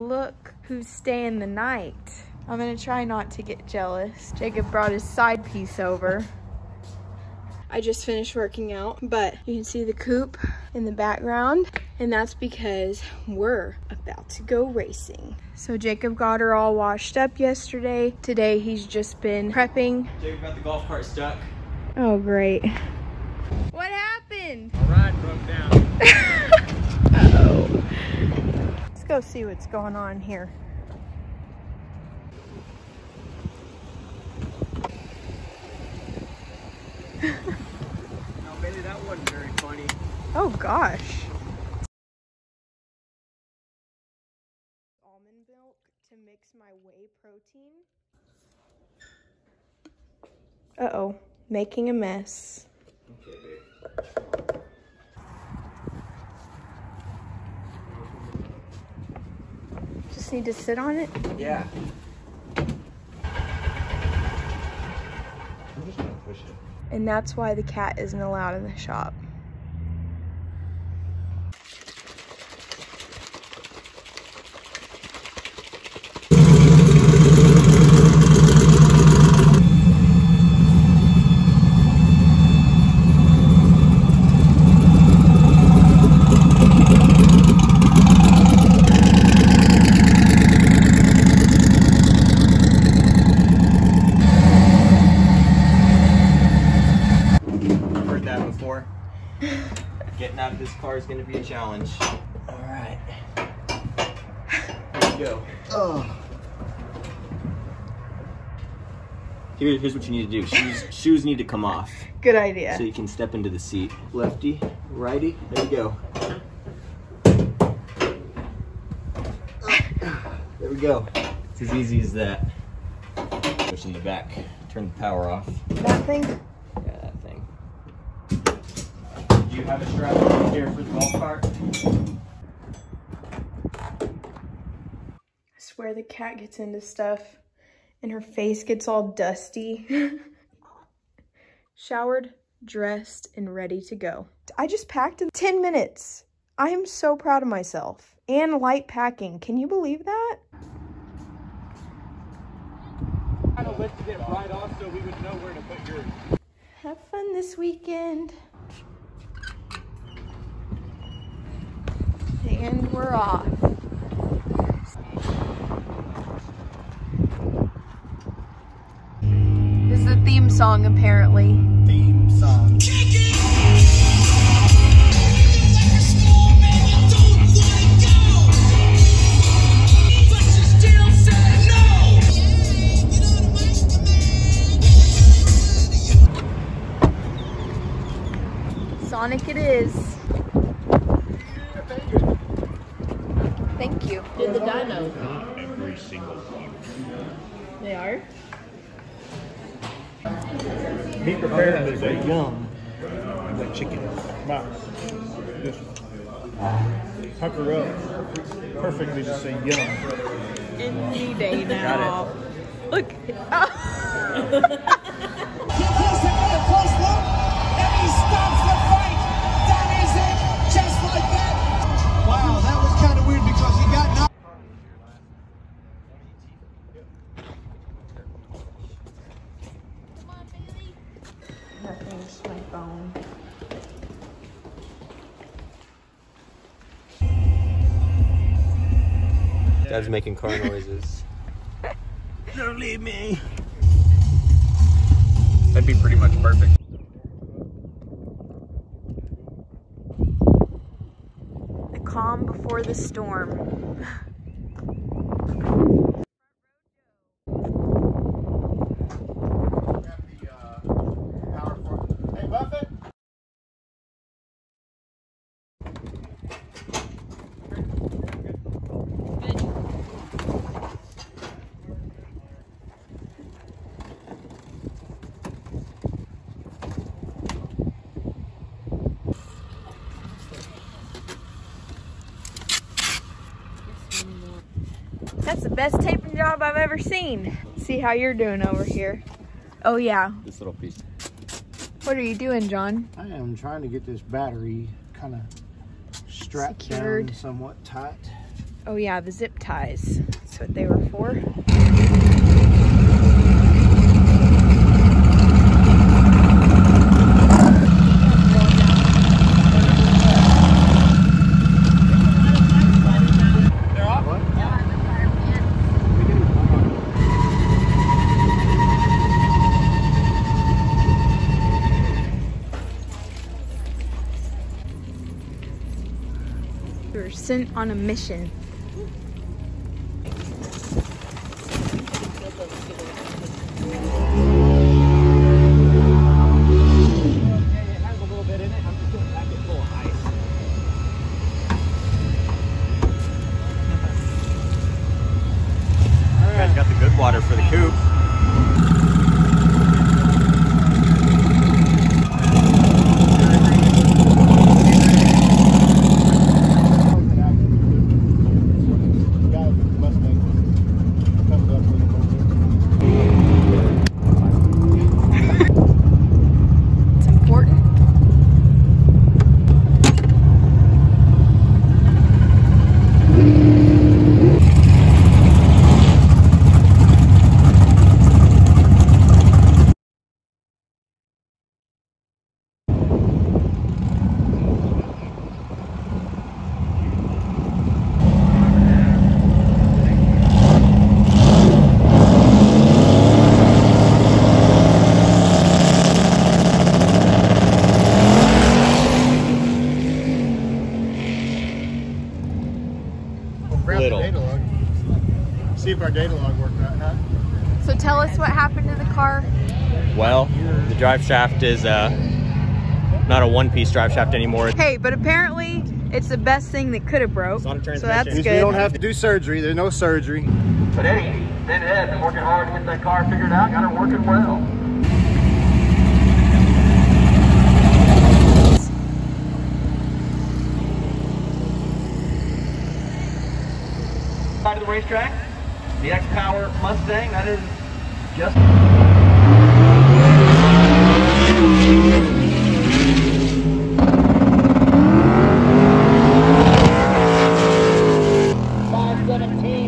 Look who's staying the night. I'm gonna try not to get jealous. Jacob brought his side piece over. I just finished working out, but you can see the Coupe in the background, and that's because we're about to go racing. So Jacob got her all washed up yesterday. Today he's just been prepping. Jacob got the golf cart stuck. Oh, great. What happened? A ride broke down. Uh-oh. Let's go see what's going on here. no, Bailee, that wasn't very funny. Oh gosh. Almond milk to mix my whey protein. Uh-oh, making a mess. Okay, babe. Just need to sit on it. Yeah. I'm just gonna push it. And that's why the cat isn't allowed in the shop. I've heard that before. Getting out of this car is gonna be a challenge. All right. Here we go. Oh. Here, here's what you need to do. Shoes, shoes need to come off. Good idea. So you can step into the seat. Lefty, righty, there you go. There we go. It's as easy as that. Push in the back, turn the power off. That thing? Yeah, that thing. Do you have a strap right here for the golf cart? I swear the cat gets into stuff and her face gets all dusty. Showered, dressed, and ready to go. I just packed in 10 minutes. I am so proud of myself. And light packing. Can you believe that? kind of lifted it right off so we would know where to put yours. Have fun this weekend. And we're off. This is the theme song, apparently. Theme song. Sonic it is. Thank you. Did the dino? They are? Be prepared to say yum. The chicken. Wow. This one. Pucker up. Perfectly to say yum. Any day now. Got Look. Wow, Dad's making car noises. Don't leave me. That'd be pretty much perfect. The calm before the storm. Hey, Buffett. That's the best taping job I've ever seen. See how you're doing over here. Oh yeah. This little piece. What are you doing, John? I am trying to get this battery kind of strapped Secured. down somewhat tight. Oh yeah, the zip ties. That's what they were for. Sent on a mission. It has a little bit in it. I'm just gonna pack it full of ice. You guys got the good water for the Coupe. It's important. Grab Little. the data log. See if our data log worked right, huh? So tell us what happened to the car. Well, the drive shaft is uh, not a one-piece drive shaft anymore. Hey, but apparently it's the best thing that could have broke. It's on a So that's good. we don't have to do surgery. There's no surgery. But Eddie, then Ed, been working hard to get that car figured out, got her working well. Side of the racetrack, the X-Power Mustang, that is just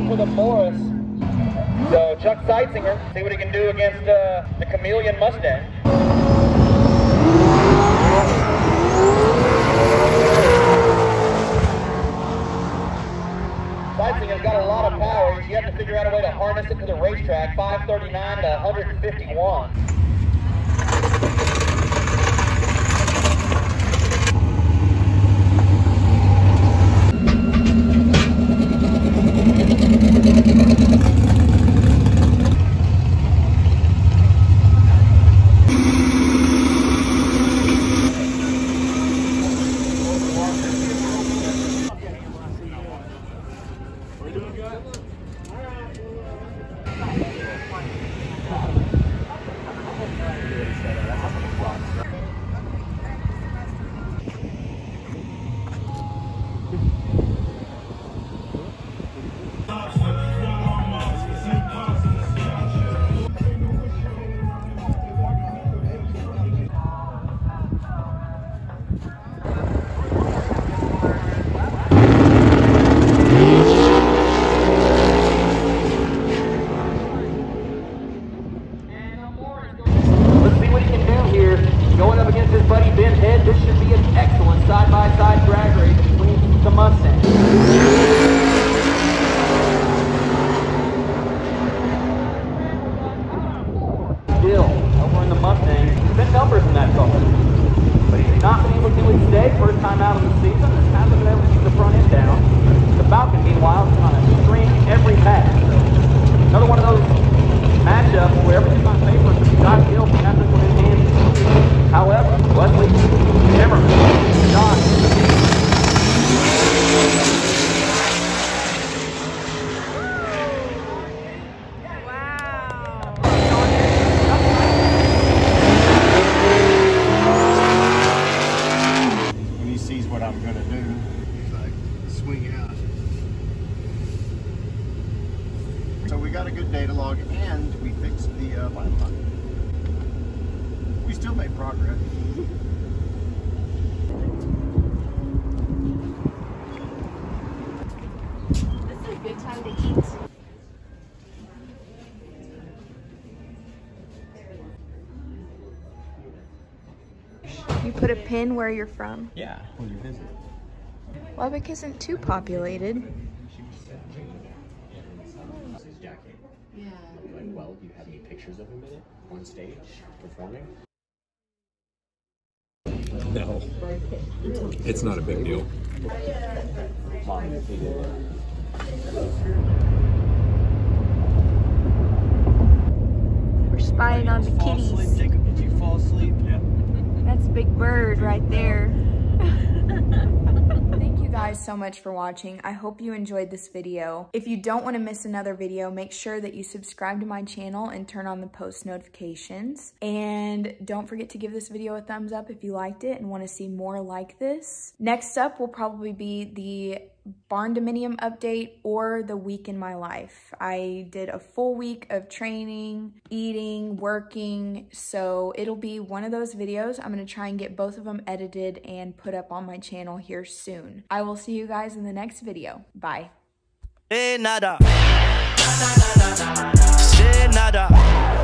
for the Morris. So Chuck Seitsinger, see what he can do against uh, the Chameleon Mustang. Seitsinger's got a lot of power. You have figure out a way to harness it to the racetrack. 539 to 151. Let's put a pin where you're from. Yeah, when you visit. Lubbock isn't too populated. Yeah. Well, do you have any pictures of him in it on stage performing? No. It's not a big deal. Mom, he did. We're spying on the kitties. Did you fall asleep? Yeah. That's Big Bird right there. Thank you guys so much for watching. I hope you enjoyed this video. If you don't want to miss another video, make sure that you subscribe to my channel and turn on the post notifications. And don't forget to give this video a thumbs up if you liked it and want to see more like this. Next up will probably be the barndominium update or the week in my life. I did a full week of training, eating, working, so it'll be one of those videos. I'm going to try and get both of them edited and put up on my channel here soon. I will see you guys in the next video. Bye. Hey, nada. Na, na, na, na.